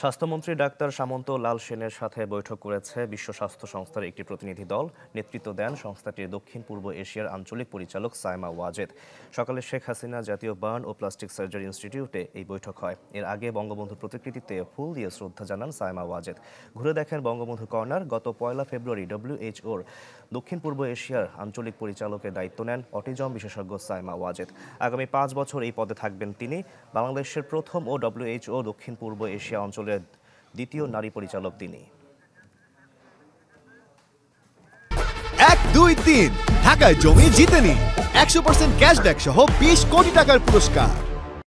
স্বাস্থ্যমন্ত্রী ডাক্তার সামন্ত লাল সেনের সাথে বৈঠক করেছে বিশ্ব স্বাস্থ্য সংস্থার একটি প্রতিনিধি দল। নেতৃত্ব দেন সংস্থাটির দক্ষিণ পূর্ব এশিয়ার আঞ্চলিক পরিচালক সাইমা ওয়াজেদ। সকালে শেখ হাসিনা জাতীয় বার্ন ও প্লাস্টিক সার্জারি ইনস্টিটিউটে এই বৈঠক হয়। এর আগে বঙ্গবন্ধুর প্রতিকৃতিতে ফুল দিয়ে শ্রদ্ধা জানান সাইমা ওয়াজেদ। ঘুরে দেখেন বঙ্গবন্ধু কর্নার। গত পয়লা ফেব্রুয়ারি ডব্লিউএইচওর দক্ষিণ পূর্ব এশিয়ার আঞ্চলিক পরিচালকের দায়িত্ব নেন অটিজম বিশেষজ্ঞ সাইমা ওয়াজেদ। আগামী পাঁচ বছর এই পদে থাকবেন তিনি। বাংলাদেশের প্রথম ও ডব্লিউএইচও দক্ষিণ পূর্ব এশিয়া অঞ্চলের দ্বিতীয় নারী পরিচালক তিনি। এক, দুই, তিন। ঢাকায় জমি জিতেনি একশো পার্সেন্ট ক্যাশব্যাক সহ বিশ কোটি টাকার পুরস্কার।